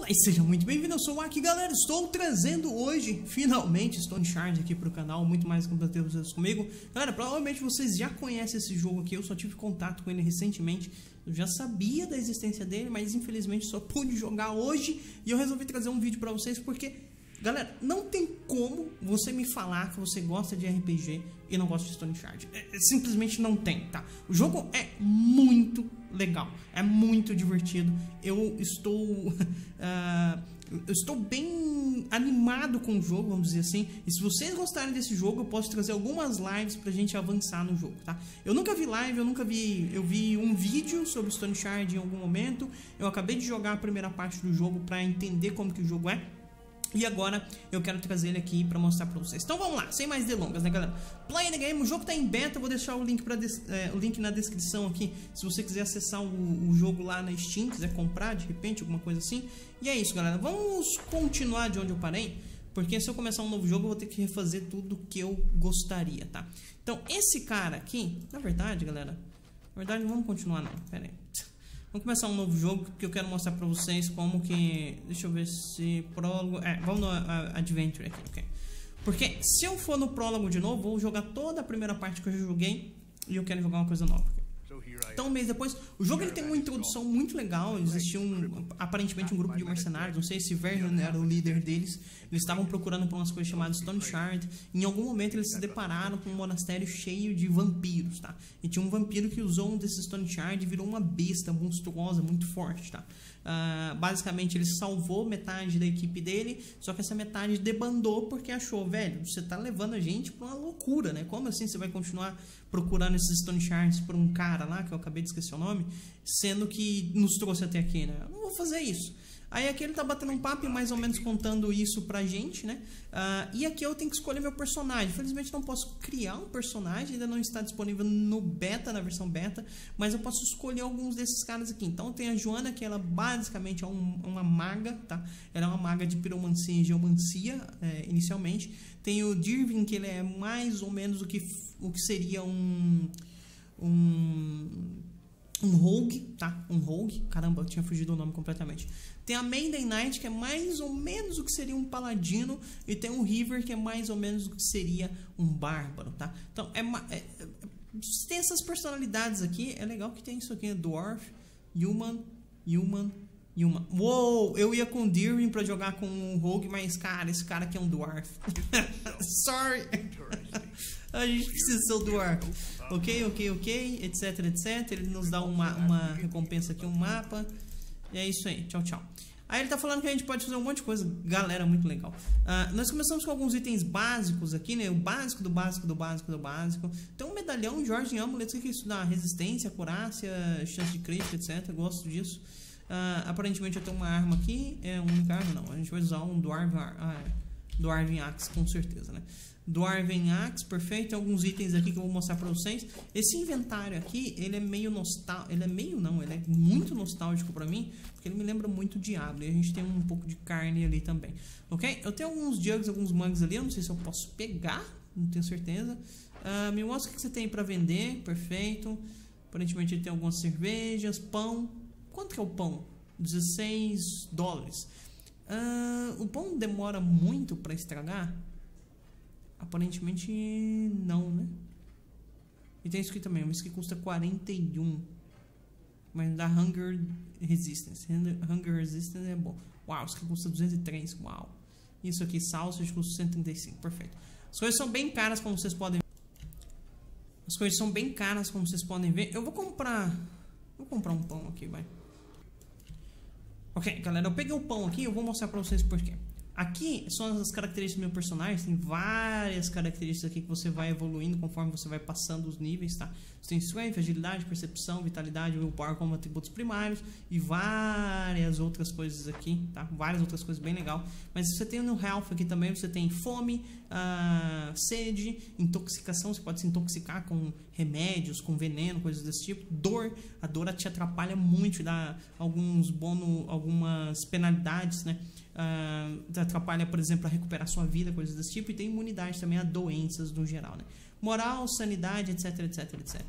Olá e seja muito bem-vindo, eu sou o Aki, galera, estou trazendo hoje, finalmente, Stone Shard aqui pro canal, muito mais ter vocês comigo. Galera, provavelmente vocês já conhecem esse jogo aqui, eu só tive contato com ele recentemente, eu já sabia da existência dele, mas infelizmente só pude jogar hoje e eu resolvi trazer um vídeo pra vocês porque, galera, não tem como você me falar que você gosta de RPG e não gosta de Stone Shard. É, é, simplesmente não tem, tá? O jogo é muito legal, é muito divertido. Eu estou. uh, eu estou bem animado com o jogo, vamos dizer assim. E se vocês gostarem desse jogo, eu posso trazer algumas lives pra gente avançar no jogo, tá? Eu nunca vi live, eu nunca vi. Eu vi um vídeo sobre Stone Shard em algum momento. Eu acabei de jogar a primeira parte do jogo para entender como que o jogo é. E agora eu quero trazer ele aqui para mostrar para vocês. Então vamos lá, sem mais delongas, né, galera? Play the game, o jogo tá em beta, vou deixar o link, pra é, o link na descrição aqui, se você quiser acessar o, o, jogo lá na Steam, quiser comprar de repente, alguma coisa assim. E é isso, galera. Vamos continuar de onde eu parei, porque se eu começar um novo jogo, eu vou ter que refazer tudo que eu gostaria, tá? Então, esse cara aqui, na verdade, galera, na verdade, vamos continuar não, pera aí. Vamos começar um novo jogo que eu quero mostrar pra vocês como que... Deixa eu ver se... Prólogo... É, vamos no Adventure aqui, ok? Porque se eu for no prólogo de novo, vou jogar toda a primeira parte que eu já joguei e eu quero jogar uma coisa nova. Então, um mês depois, o jogo ele tem uma introdução muito legal. Existia um, aparentemente um grupo de mercenários, não sei se Vernon era o líder deles. Eles estavam procurando por umas coisas chamadas Stone Shard. Em algum momento, eles se depararam com um monastério cheio de vampiros, tá? E tinha um vampiro que usou um desses Stone Shard e virou uma besta monstruosa, muito forte, tá? Uh, basicamente, ele salvou metade da equipe dele, só que essa metade debandou porque achou, velho, você tá levando a gente pra uma loucura, né? Como assim você vai continuar procurando esses Stone Shards por um cara lá, que eu acabei de esquecer o nome, sendo que nos trouxe até aqui, né? Eu não vou fazer isso. Aí aqui ele tá batendo um papo mais ou menos contando isso pra gente, né? Uh, e aqui eu tenho que escolher meu personagem. Infelizmente não posso criar um personagem, ainda não está disponível no beta, na versão beta, mas eu posso escolher alguns desses caras aqui. Então tem a Joana, que ela basicamente é um, uma maga, tá? Ela é uma maga de piromancia e geomancia, é, inicialmente. Tem o Dirvin, que ele é mais ou menos o que, o que seria um... um um rogue, tá? Um rogue. Caramba, eu tinha fugido o nome completamente. Tem a Maiden Knight, que é mais ou menos o que seria um paladino. E tem o River, que é mais ou menos o que seria um bárbaro, tá? Então, é, é, é tem essas personalidades aqui. É legal que tem isso aqui, Dwarf, Human, Human, Human. Uou, eu ia com Deering pra jogar com um Rogue, mas, cara, esse cara aqui é um Dwarf. Sorry. a gente precisa ser o Dwarf. Ok, ok, ok, etc, etc. Ele nos dá uma, uma recompensa aqui, um mapa. E é isso aí. Tchau, tchau. Aí ele tá falando que a gente pode fazer um monte de coisa. Galera, muito legal. Uh, nós começamos com alguns itens básicos aqui, né? O básico do básico do básico do básico. Tem um medalhão Jorge Amuleto. O que isso? Dá resistência, acurácia, chance de crítica, etc. Gosto disso. Uh, aparentemente eu tenho uma arma aqui. É um única arma, não. A gente vai usar um Dwarven, ah, Dwarven Axe, com certeza, né? Dwarven Axe, perfeito. Tem alguns itens aqui que eu vou mostrar pra vocês. Esse inventário aqui, ele é meio nostálgico. Ele é meio não, ele é muito nostálgico pra mim. Porque ele me lembra muito Diablo. E a gente tem um pouco de carne ali também. Ok? Eu tenho alguns jugs, alguns mugs ali. Eu não sei se eu posso pegar. Não tenho certeza. Uh, me mostra o que você tem pra vender. Perfeito. Aparentemente ele tem algumas cervejas, pão. Quanto que é o pão? 16 dólares. Uh, o pão demora muito para estragar? Aparentemente não, né? E tem isso aqui também, mas que custa 41. Mas dá Hunger Resistance. Hunger Resistance é bom. Uau, isso aqui custa 203. Uau. Isso aqui, sausage, custa 135. Perfeito. As coisas são bem caras, como vocês podem As coisas são bem caras, como vocês podem ver. Eu vou comprar... Vou comprar um pão aqui, vai. Ok, galera, eu peguei o pão aqui eu vou mostrar pra vocês por quê. Aqui são as características do meu personagem, tem várias características aqui que você vai evoluindo conforme você vai passando os níveis, tá? Você tem strength, agilidade, percepção, vitalidade, willpower como atributos primários e várias outras coisas aqui, tá? Várias outras coisas bem legal. Mas você tem no health aqui também, você tem fome, sede, intoxicação, você pode se intoxicar com remédios, com veneno, coisas desse tipo. Dor, a dor te atrapalha muito, dá alguns bônus, algumas penalidades, né? uh, atrapalha, por exemplo, a recuperar sua vida, coisas desse tipo, e tem imunidade também a doenças no geral, né? Moral, sanidade, etc, etc, etc.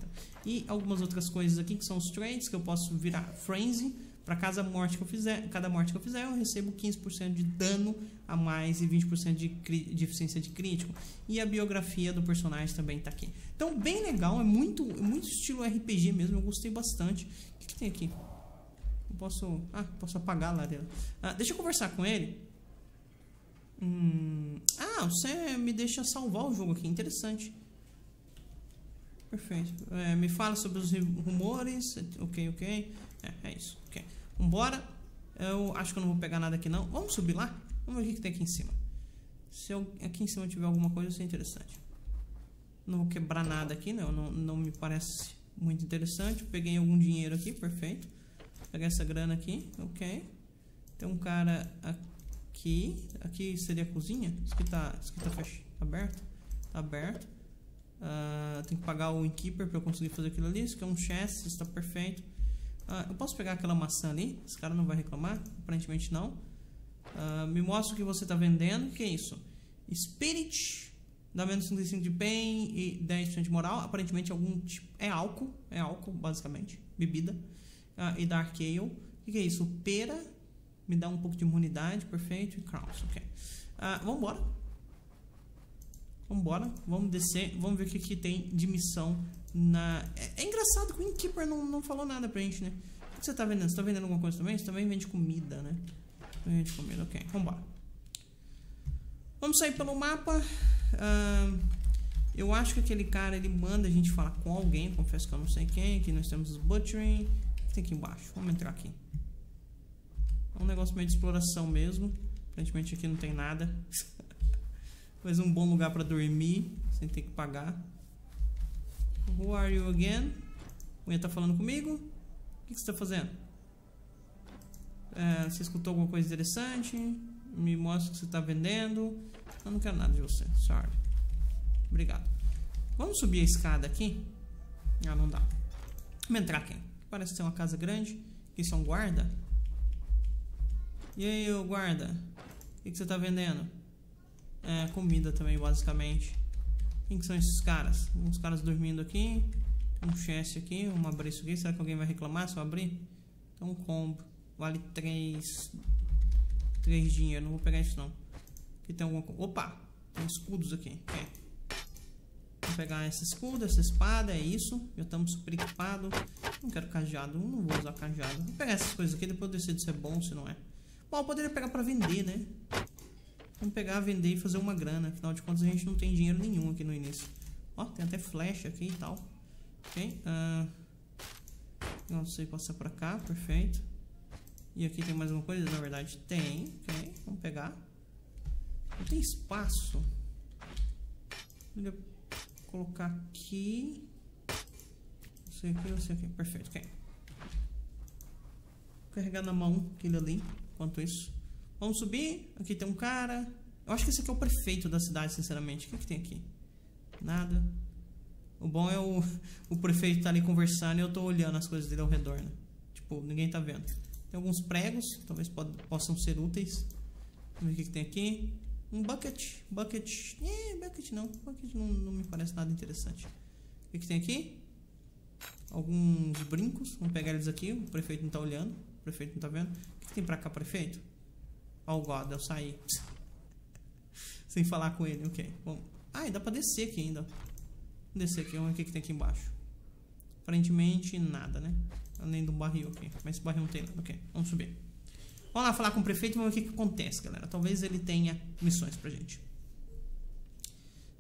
E algumas outras coisas aqui que são os traits, que eu posso virar frenzy, Para cada morte que eu fizer, cada morte que eu fizer, eu recebo 15% de dano a mais e 20% de, de eficiência de crítico. E a biografia do personagem também está aqui. Então, bem legal, é muito, muito estilo RPG mesmo, eu gostei bastante. O que, que tem aqui? Eu posso, ah, posso apagar a lareira. Ah, deixa eu conversar com ele. Hum, ah, você me deixa salvar o jogo aqui, interessante. Perfeito. É, me fala sobre os rumores. Ok, ok. É, é isso. Ok. Vambora. Eu acho que eu não vou pegar nada aqui não. Vamos subir lá? Vamos ver o que, tem aqui em cima. Se eu, aqui em cima tiver alguma coisa, isso é interessante. Não vou quebrar nada aqui, não. Não, não me parece muito interessante. Peguei algum dinheiro aqui, perfeito. Pegar essa grana aqui, ok. Tem um cara aqui. Aqui seria a cozinha. Isso aqui tá, isso aqui tá fech... aberto. Tá aberto. Uh, tem que pagar o Innkeeper para eu conseguir fazer aquilo ali. Isso aqui é um chest, está perfeito. Uh, eu posso pegar aquela maçã ali? Esse cara não vai reclamar? Aparentemente não. Uh, me mostra o que você está vendendo. O que é isso? Spirit, dá menos 55 de pain e 10% de moral. Aparentemente algum tipo. É álcool. É álcool, basicamente. Bebida. e Dark Ale. O que, é isso? Pera. Me dá um pouco de imunidade. Perfeito. E Crowns. Ok. vamos embora. Vambora, vamos descer, vamos ver o que, que tem de missão na... É, é engraçado que o Innkeeper não, não falou nada pra gente, né? O que você tá vendendo? Você tá vendendo alguma coisa também? Você também vende comida, né? Vende comida, ok. Vambora. Vamos sair pelo mapa. Uh, eu acho que aquele cara, ele manda a gente falar com alguém. Confesso que eu não sei quem. Aqui nós temos os Butchering. Tem aqui embaixo. Vamos entrar aqui. É um negócio meio de exploração mesmo. Aparentemente aqui não tem nada. Mas um bom lugar para dormir, sem ter que pagar. Who are you again? Mulher tá falando comigo? O que, você está fazendo? É, você escutou alguma coisa interessante? Me mostra o que você está vendendo. Eu não quero nada de você. Sorry. Obrigado. Vamos subir a escada aqui? Ah, não dá. Vamos entrar aqui. Parece ser uma casa grande. Isso é um guarda? E aí, ô guarda? O que, que você está vendendo? É, comida também, basicamente. Quem que são esses caras? Uns caras dormindo aqui. Um chest aqui. Vamos abrir isso aqui. Será que alguém vai reclamar se eu abrir? Então, um combo. Vale 3... 3 dinheiro. Não vou pegar isso, não. Aqui tem alguma. Opa! Tem escudos aqui. Okay. Vou pegar esse escudo, essa espada. É isso. Já estamos super equipados. Não quero cajado. Não vou usar cajado. Vou pegar essas coisas aqui. Depois eu decido se é bom, se não é. Bom, eu poderia pegar pra vender, né? Vamos pegar, vender e fazer uma grana. Afinal de contas, a gente não tem dinheiro nenhum aqui no início. Ó, tem até flecha aqui e tal. Ok. Uh, não sei passar pra cá. Perfeito. E aqui tem mais alguma coisa? Na verdade, tem. Ok. Vamos pegar. Não tem espaço. Vou colocar aqui. Não sei aqui, não sei aqui. Perfeito. Ok. Vou carregar na mão aquele ali. Enquanto isso. Vamos subir. Aqui tem um cara. Eu acho que esse aqui é o prefeito da cidade, sinceramente. O que, que tem aqui? Nada. O bom é o, o prefeito tá ali conversando e eu tô olhando as coisas dele ao redor, né? Tipo, ninguém tá vendo. Tem alguns pregos, talvez possam ser úteis. Vamos ver o que, que tem aqui. Um bucket. Bucket. Eh, bucket não. Bucket não, não me parece nada interessante. O que, que tem aqui? Alguns brincos. Vamos pegar eles aqui. O prefeito não tá olhando. O prefeito não tá vendo. O que, que tem pra cá, prefeito? Oh God, eu saí. Sem falar com ele, ok. Bom. Ah, dá pra descer aqui ainda. Descer aqui, vamos ver o que tem aqui embaixo. Aparentemente nada, né? Além do barril aqui. Mas esse barril não tem nada. Ok, vamos subir. Vamos lá falar com o prefeito e vamos ver o que, que acontece, galera. Talvez ele tenha missões pra gente.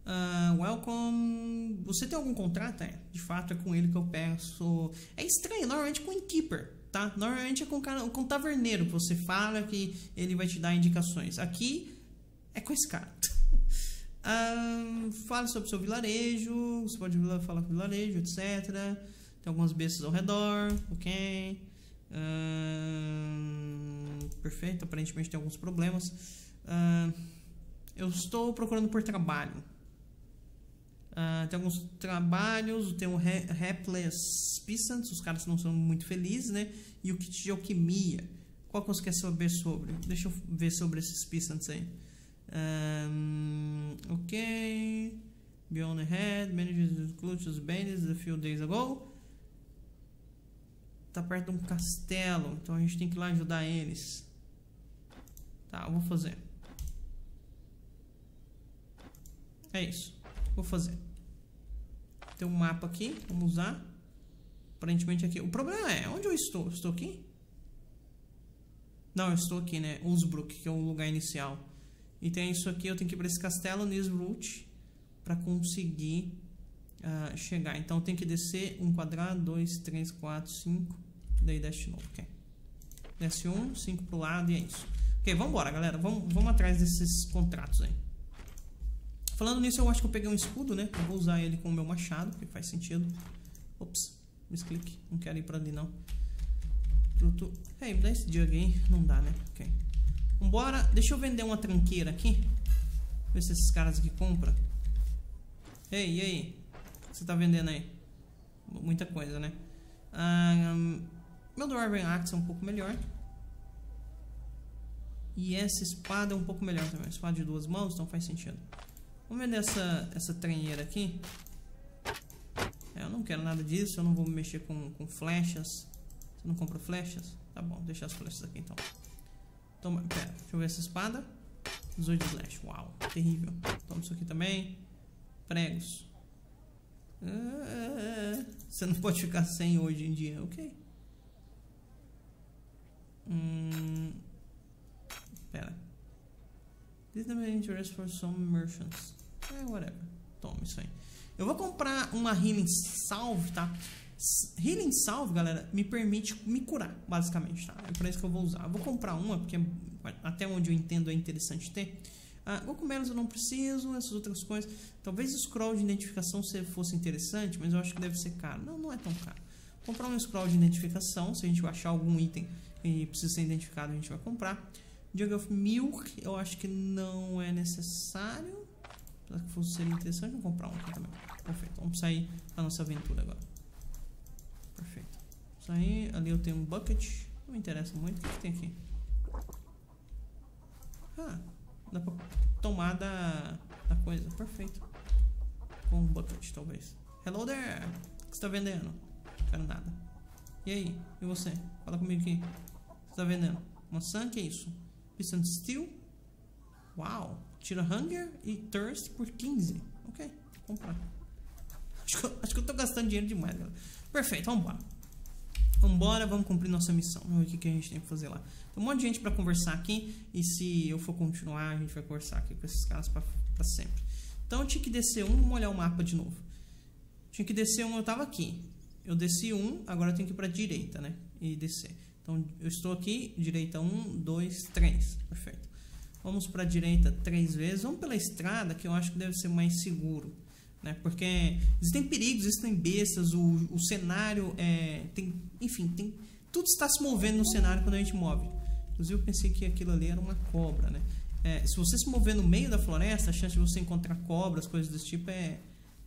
Uh, welcome. Você tem algum contrato? É, de fato é com ele que eu peço. É estranho, normalmente com o Innkeeper tá? Normalmente é com, com o taverneiro que você fala que ele vai te dar indicações. Aqui é com esse cara. um, fala sobre o seu vilarejo, você pode falar com o vilarejo, etc. Tem algumas bestas ao redor, ok. Um, perfeito, aparentemente tem alguns problemas. Um, eu estou procurando por trabalho. Uh, tem alguns trabalhos, tem o Hapless Peasants, os caras não são muito felizes, né? E o kit de alquimia. Qual que você quer saber sobre? Deixa eu ver sobre esses Peasants aí. Um, ok. Beyond the Head, Manages the Clutches Bandits a few days ago. tá perto de um castelo. Então a gente tem que ir lá ajudar eles. Tá, eu vou fazer. É isso. Vou fazer. Tem um mapa aqui. Vamos usar. Aparentemente aqui. O problema é, onde eu estou? Estou aqui? Não, eu estou aqui, né? Usbrook, que é o lugar inicial. E tem isso aqui, eu tenho que ir para esse castelo Nisroot para conseguir uh, chegar. Então tem que descer um quadrado, dois, três, quatro, cinco. Daí desce de novo, ok? Desce um, cinco pro lado e é isso. Ok, vamos embora, galera. Vamos, vamos atrás desses contratos aí. Falando nisso, eu acho que eu peguei um escudo, né? Eu vou usar ele com o meu machado, porque faz sentido. Ops, misclick. Não quero ir pra ali, não. Tu, Ei, me dá esse jug aí. Não dá, né? Ok. Vambora. Deixa eu vender uma tranqueira aqui. Ver se esses caras aqui compram. Ei, e aí? O que você tá vendendo aí? Muita coisa, né? Um, meu Dwarven Axe é um pouco melhor. E essa espada é um pouco melhor também. Espada de duas mãos, então faz sentido. Vamos vender essa, essa trenheira aqui. É, eu não quero nada disso, eu não vou mexer com, com flechas. Você não compra flechas? Tá bom, deixa as flechas aqui então. Toma, pera, deixa eu ver essa espada. 18 slash, uau, terrível. Toma isso aqui também. Pregos. Ah, você não pode ficar sem hoje em dia, ok. Hum, pera. This is interest for some merchants. É, whatever. Toma isso aí. Eu vou comprar uma Healing Salve, tá? Healing Salve, galera, me permite me curar, basicamente, tá? É para isso que eu vou usar. Eu vou comprar uma, porque até onde eu entendo é interessante ter. Ah, Gokumelos eu não preciso, essas outras coisas. Talvez o scroll de identificação fosse interessante, mas eu acho que deve ser caro. Não, não é tão caro. Comprar um scroll de identificação, se a gente achar algum item e precisa ser identificado, a gente vai comprar. Jug of Milk, eu acho que não é necessário. Que fosse seria interessante, vou comprar um aqui também. Perfeito, vamos sair da nossa aventura agora. Perfeito. Sair, ali eu tenho um bucket. Não me interessa muito. O que, que tem aqui? Ah, dá pra tomar da, da coisa. Perfeito. Com um bucket, talvez. Hello there! O que você tá vendendo? Não quero nada. E aí? E você? Fala comigo aqui. O que você tá vendendo? Maçã? Que é isso? Piston Steel. Uau. Tira Hunger e Thirst por 15. Ok, vou comprar. Acho que, eu, acho que eu tô gastando dinheiro demais, galera. Perfeito, vamos embora. Vambora, vamos cumprir nossa missão. Vamos ver o que, que a gente tem que fazer lá. Tem um monte de gente para conversar aqui. E se eu for continuar, a gente vai conversar aqui com esses caras para sempre. Então eu tinha que descer um, vamos olhar o mapa de novo. Tinha que descer um, eu tava aqui. Eu desci um, agora eu tenho que ir pra direita, né? E descer. Então eu estou aqui, direita 1, 2, 3. Perfeito. Vamos para a direita três vezes. Vamos pela estrada, que eu acho que deve ser mais seguro. Né? Porque existem perigos, existem bestas, o, o cenário é, tem. Enfim, tem, tudo está se movendo no cenário quando a gente move. Inclusive eu pensei que aquilo ali era uma cobra. Né? É, se você se mover no meio da floresta, a chance de você encontrar cobras, coisas desse tipo, é,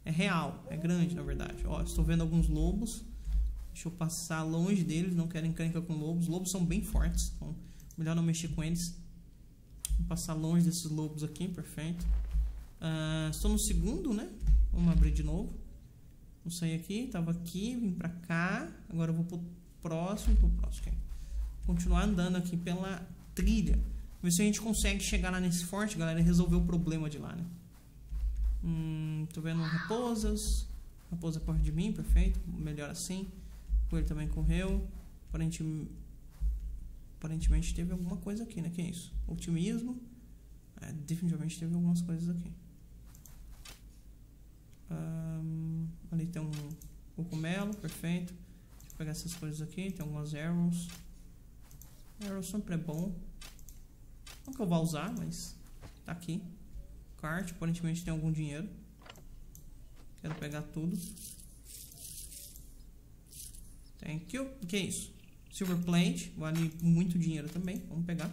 é real, é grande na verdade. Ó, estou vendo alguns lobos. Deixa eu passar longe deles, não quero encrenca com lobos. Lobos são bem fortes, então melhor não mexer com eles. Vou passar longe desses lobos aqui, perfeito. Uh, estou no segundo, né? Vamos abrir de novo. Vou sair aqui, tava aqui, vim pra cá. Agora eu vou pro próximo, pro próximo. Okay. Continuar andando aqui pela trilha. Ver se a gente consegue chegar lá nesse forte, galera, e resolver o problema de lá, né? Hum, tô vendo raposas. Raposa corre de mim, perfeito. Melhor assim. Ele também correu. Aparentemente, aparentemente teve alguma coisa aqui, né? Que é isso? Otimismo. É, definitivamente teve algumas coisas aqui. Um, ali tem um cogumelo, perfeito. Deixa eu pegar essas coisas aqui. Tem algumas arrows. Arrows sempre é bom. Não que eu vá usar, mas tá aqui. Cart, aparentemente tem algum dinheiro. Quero pegar tudo. Thank you. O que é isso? Silver plate. Vale muito dinheiro também. Vamos pegar.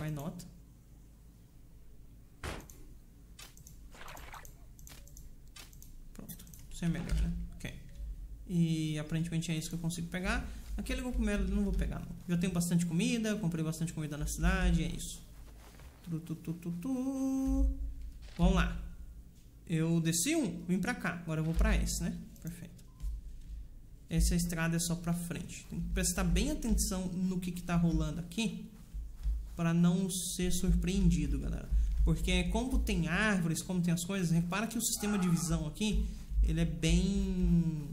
Why not? Pronto. Isso é melhor, né? Ok. E aparentemente é isso que eu consigo pegar. Aquele cogumelo eu não vou pegar, não. Já tenho bastante comida. Comprei bastante comida na cidade. É isso. Tu, tu, tu, tu, tu. Vamos lá. Eu desci um, vim pra cá. Agora eu vou pra esse, né? Perfeito. Essa estrada é só para frente. Tem que prestar bem atenção no que está rolando aqui para não ser surpreendido, galera. Porque como tem árvores, como tem as coisas, repara que o sistema de visão aqui, ele é bem...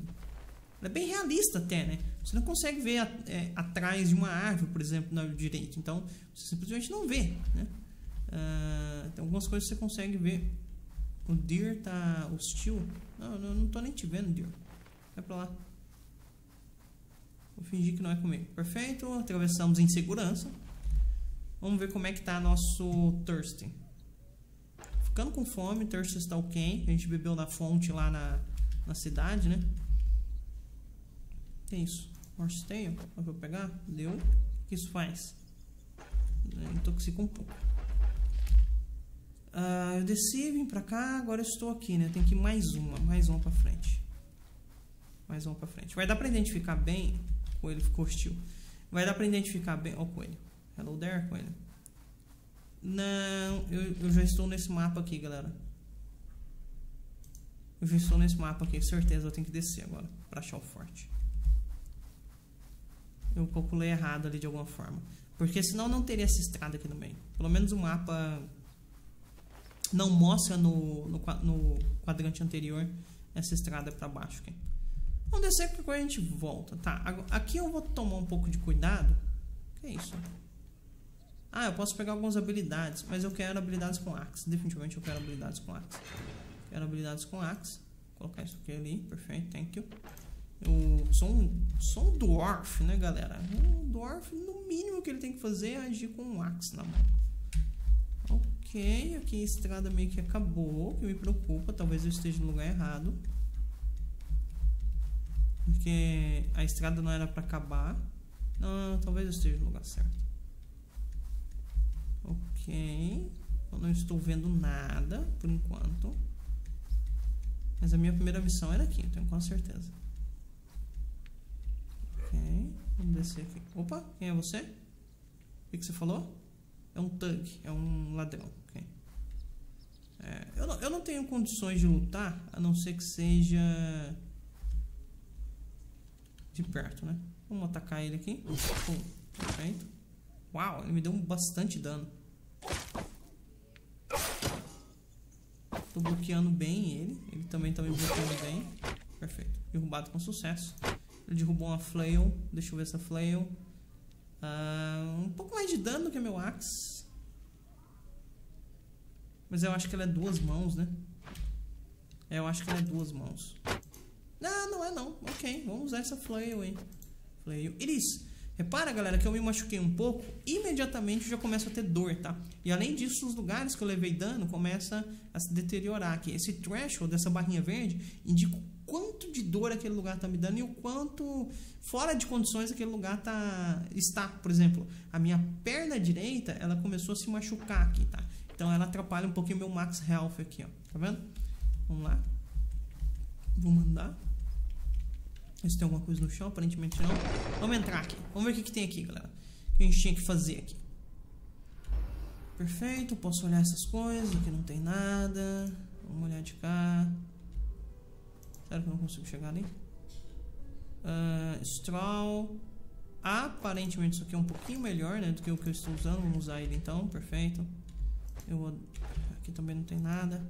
Ele é bem realista até, né? Você não consegue ver é, atrás de uma árvore, por exemplo, na direita. Então, você simplesmente não vê, né? Uh, tem algumas coisas que você consegue ver. O deer tá hostil. Não, eu não tô nem te vendo, deer. Vai pra lá. Vou fingir que não é comigo. Perfeito. Atravessamos em segurança. Vamos ver como é que tá nosso thirsty. Ficando com fome, thirsty está ok. A gente bebeu da fonte lá na, na cidade, né? Que isso? Horse tail? Dá pra pegar? Deu. O que isso faz? Intoxica um pouco. Uh, eu desci, vim pra cá, agora estou aqui, né? Tem que ir mais uma, mais uma pra frente. Mais uma pra frente. Vai dar pra identificar bem. Coelho ficou hostil. Vai dar pra identificar bem. Ó, o coelho. Hello there, coelho. Não, eu, eu já estou nesse mapa aqui, galera. Eu já estou nesse mapa aqui, certeza eu tenho que descer agora pra achar o forte. Eu calculei errado ali de alguma forma. Porque senão não teria essa estrada aqui no meio. Pelo menos o mapa não mostra no, no, no quadrante anterior essa estrada para baixo. Aqui. Vamos descer que a gente volta. Tá, aqui eu vou tomar um pouco de cuidado. Que isso? Ah, eu posso pegar algumas habilidades, mas eu quero habilidades com Axe. Definitivamente eu quero habilidades com Axe. Quero habilidades com Axe. Vou colocar isso aqui ali. Perfeito, thank you. Eu sou um, sou um dwarf, né, galera? Um dwarf, no mínimo que ele tem que fazer é agir com um Axe na mão. Ok, aqui a estrada meio que acabou, que me preocupa, talvez eu esteja no lugar errado. Porque a estrada não era para acabar. Não, talvez eu esteja no lugar certo. Ok. Eu não estou vendo nada por enquanto. Mas a minha primeira missão era aqui, tenho com certeza. Ok. Vamos descer aqui. Opa, quem é você? O que, você falou? É um thug, é um ladrão. É, eu, não, eu não tenho condições de lutar, a não ser que seja de perto, né? Vamos atacar ele aqui. Pum, perfeito. Uau, ele me deu bastante dano. Tô bloqueando bem ele. Ele também tá me bloqueando bem. Perfeito. Derrubado com sucesso. Ele derrubou uma flail. Deixa eu ver essa flail. Uh, um pouco mais de dano que meu axe. Mas eu acho que ela é duas mãos, né? É, eu acho que ela é duas mãos. Não, não é não. Ok, vamos usar essa flail aí. Flail. Iris, repara, galera, que eu me machuquei um pouco. Imediatamente já começo a ter dor, tá? E além disso, os lugares que eu levei dano começam a se deteriorar aqui. Esse threshold dessa barrinha verde indica o quanto de dor aquele lugar tá me dando e o quanto fora de condições aquele lugar tá está. Por exemplo, a minha perna direita, ela começou a se machucar aqui, tá? Então ela atrapalha um pouquinho meu max health aqui, ó. Tá vendo? Vamos lá. Vou mandar. Se tem alguma coisa no chão, aparentemente não. Vamos entrar aqui. Vamos ver o que, que tem aqui, galera. O que a gente tinha que fazer aqui. Perfeito, posso olhar essas coisas. Aqui não tem nada. Vamos olhar de cá. Será que eu não consigo chegar ali? Uh, straw. Aparentemente isso aqui é um pouquinho melhor né, do que o que eu estou usando. Vamos usar ele então, perfeito. Eu vou... Aqui também não tem nada.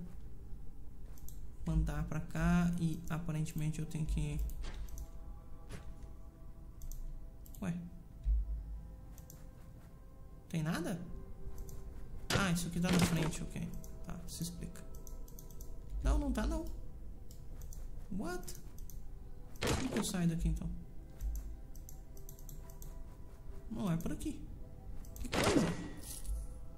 Mandar pra cá e aparentemente eu tenho que... Ué. Tem nada? Ah, isso aqui tá na frente, ok. Tá, se explica. Não, não tá não. What? Como que eu saio daqui então? Não, é por aqui. Que coisa?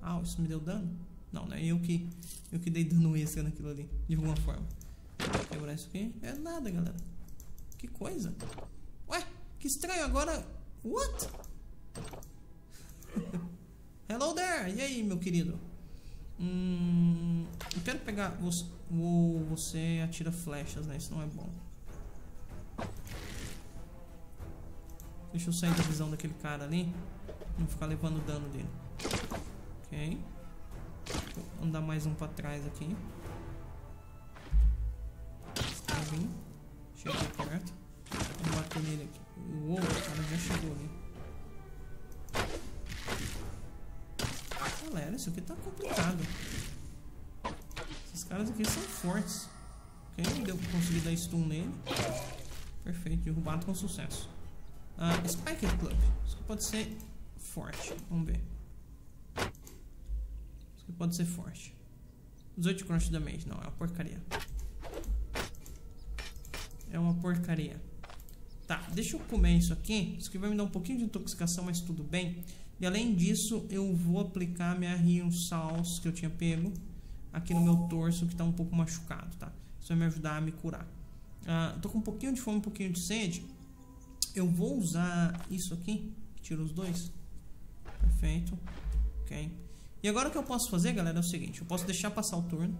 Ah, isso me deu dano? Não, né? Eu que, eu que dei dano extra naquilo ali, de alguma forma. Quebrar isso aqui. É nada, galera. Que coisa. Ué, que estranho agora. What? Hello there. E aí, meu querido? Hum, eu quero pegar... Você, você atira flechas, né? Isso não é bom. Deixa eu sair da visão daquele cara ali. Não ficar levando dano dele. Ok. Vou andar mais um pra trás aqui. Vai vir. Chega perto. Vamos bater nele aqui. Uou, o cara já chegou ali. Galera, isso aqui tá complicado. Esses caras aqui são fortes. Ok, deu pra conseguir dar stun nele. Perfeito, derrubado com sucesso. Uh, Spike Club. Isso aqui pode ser forte. Vamos ver. Isso aqui pode ser forte. 18 crunch damage. Não, é uma porcaria. É uma porcaria. Tá, deixa eu comer isso aqui. Isso aqui vai me dar um pouquinho de intoxicação, mas tudo bem. E além disso, eu vou aplicar minha Rio Sauce que eu tinha pego aqui no meu torso, que está um pouco machucado, tá? Isso vai me ajudar a me curar. Uh, tô com um pouquinho de fome, um pouquinho de sede. Eu vou usar isso aqui, tira os dois. Perfeito. Ok. E agora o que eu posso fazer, galera, é o seguinte. Eu posso deixar passar o turno.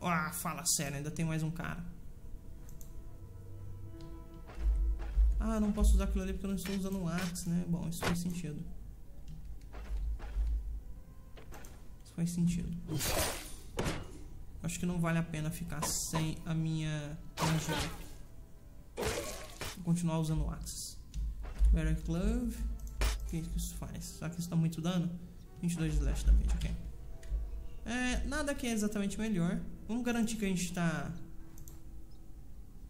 Ah, fala sério, ainda tem mais um cara. Ah, não posso usar aquilo ali porque eu não estou usando o Axe, né? Bom, isso faz sentido. Isso faz sentido. Acho que não vale a pena ficar sem a minha magia. Vou continuar usando o Axis. Better Glove. O que isso faz? Será que isso dá muito dano? 22 de slash damage, ok. É, nada que é exatamente melhor. Vamos garantir que a gente está...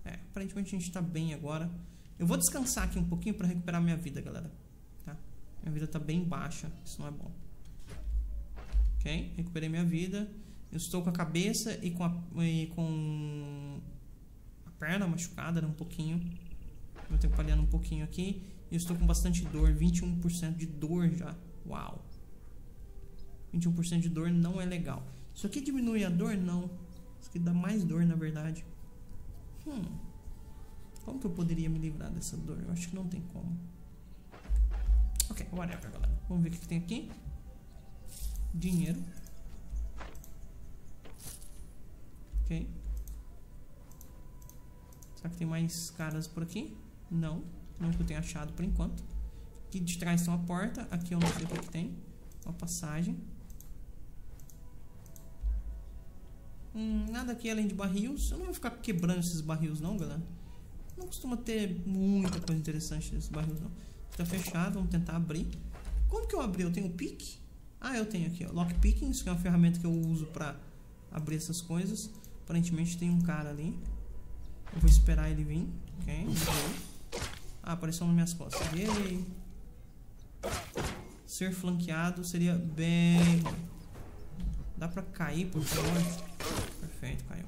É, aparentemente a gente está bem agora. Eu vou descansar aqui um pouquinho para recuperar minha vida, galera. Tá? Minha vida está bem baixa, isso não é bom. Ok, recuperei minha vida. Eu estou com a cabeça e com a, e com a perna machucada né, um pouquinho. Eu tenho palhando um pouquinho aqui. E eu estou com bastante dor, 21% de dor já. Uau! 21% de dor não é legal. Isso aqui diminui a dor? Não. Isso aqui dá mais dor, na verdade. Hum. Como que eu poderia me livrar dessa dor? Eu acho que não tem como. Ok, whatever, galera. Vamos ver o que, tem aqui. Dinheiro. Ok. Será que tem mais caras por aqui? Não. Não que eu tenha achado por enquanto. Aqui de trás tem uma porta. Aqui eu não sei o que, tem. Uma passagem. Hum, nada aqui além de barris. Eu não vou ficar quebrando esses barris não, galera. Não costuma ter muita coisa interessante nesses barris não. Está fechado, vamos tentar abrir. Como que eu abri? Eu tenho pick? Ah, eu tenho aqui, ó. Lockpicking, isso que é uma ferramenta que eu uso para abrir essas coisas. Aparentemente tem um cara ali. Eu vou esperar ele vir. Ok, Ah, apareceu nas minhas costas. Ser flanqueado seria bem... Dá pra cair, por favor? Perfeito, caiu.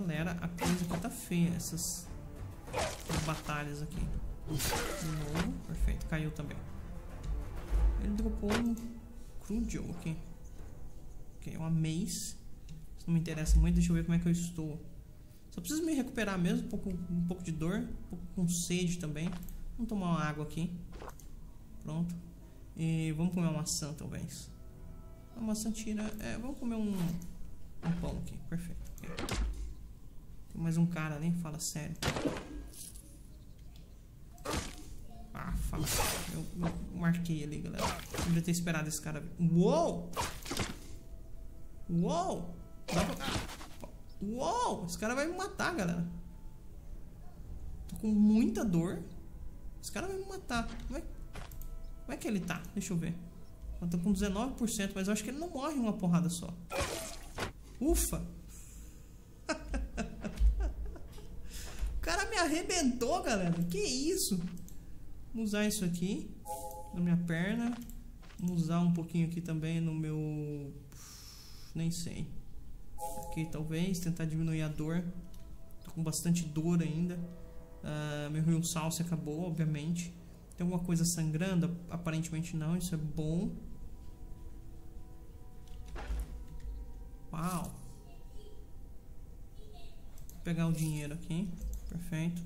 Galera, a coisa aqui tá feia. Essas, batalhas aqui. De novo. Perfeito, caiu também. Ele dropou um Crudio aqui. Ok, uma Mace. Isso não me interessa muito. Deixa eu ver como é que eu estou. Só preciso me recuperar mesmo. Um pouco, um pouco de dor. Um pouco com sede também. Vamos tomar uma água aqui. Pronto. E vamos comer uma maçã, talvez. A maçã tira... É, vamos comer um, um pão aqui. Perfeito. Okay. Mais um cara ali. Fala sério. Ah, fala sério. Eu, eu marquei ali, galera. Devia ter esperado esse cara. Uou! Uou! Pra... Uou! Esse cara vai me matar, galera. Tô com muita dor. Esse cara vai me matar. Como é, como é que ele tá? Deixa eu ver. Eu tô com 19%, mas eu acho que ele não morre uma porrada só. Ufa! o cara me arrebentou, galera. Que isso? Vamos usar isso aqui na minha perna. Vamos usar um pouquinho aqui também no meu... Nem sei. Aqui talvez, tentar diminuir a dor. Tô com bastante dor ainda. Uh, meu rio se acabou, obviamente. Tem alguma coisa sangrando? Aparentemente não, isso é bom. Uau. Vou pegar o dinheiro aqui. Perfeito.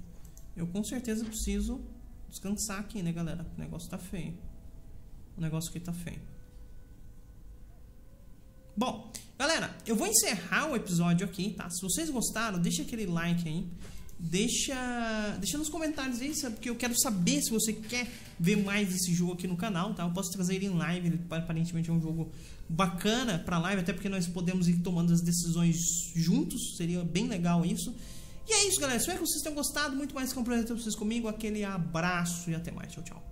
Eu com certeza preciso descansar aqui, né, galera? O negócio tá feio. O negócio aqui tá feio. Bom, galera, eu vou encerrar o episódio aqui, tá? Se vocês gostaram, deixa aquele like aí. Deixa, deixa nos comentários aí, sabe? Porque eu quero saber se você quer ver mais desse jogo aqui no canal, tá? Eu posso trazer ele em live, ele aparentemente é um jogo bacana para live, até porque nós podemos ir tomando as decisões juntos, seria bem legal isso. E é isso, galera. Espero que vocês tenham gostado. Muito mais que um prazer ter vocês comigo. Aquele abraço e até mais. Tchau, tchau.